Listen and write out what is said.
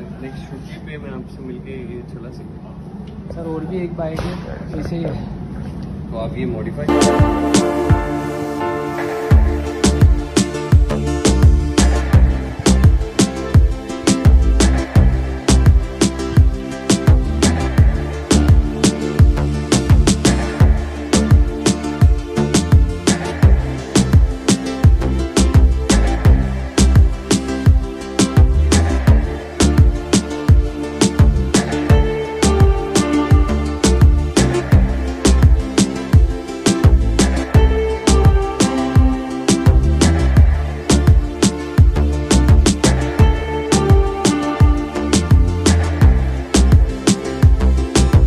Next छुट्टी पे मैं आपसे मिलके ये चला सकता हूँ। सर और भी एक बाइक है इसे तो आप ये मॉडिफाई